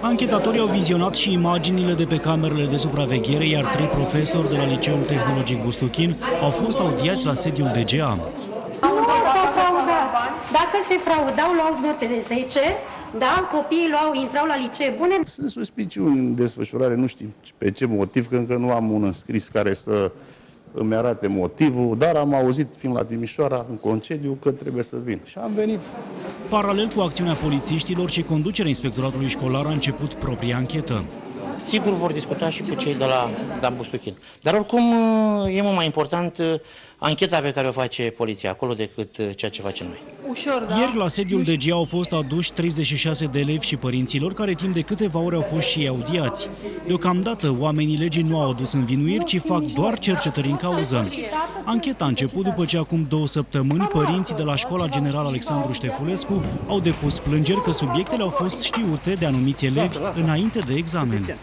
Anchetatorii au vizionat și imaginile de pe camerele de supraveghere, iar trei profesori de la Liceul Tehnologic Bustuchin au fost audiați la sediul DGA. Nu s-a fraudat. Dacă se fraudau, luau note de 10, da, copiii luau, intrau la licee bune. Sunt suspiciuni în desfășurare, nu știm pe ce motiv, că încă nu am un înscris care să îmi arate motivul, dar am auzit, fiind la Timișoara, în concediu, că trebuie să vin. Și am venit. Paralel cu acțiunea polițiștilor și conducerea inspectoratului școlar a început propria anchetă. Sigur vor discuta și cu cei de la Dan Bustuchin. Dar oricum e mult mai important uh, ancheta pe care o face poliția acolo decât uh, ceea ce facem noi. Ușor, da? Ieri la sediul DG au fost aduși 36 de elevi și părinților care timp de câteva ore au fost și ei audiați. Deocamdată oamenii legii nu au adus învinuiri, ci fac doar cercetări în cauză. Ancheta a început după ce acum două săptămâni părinții de la Școala Generală Alexandru Ștefulescu au depus plângeri că subiectele au fost știute de anumiți elevi înainte de examen.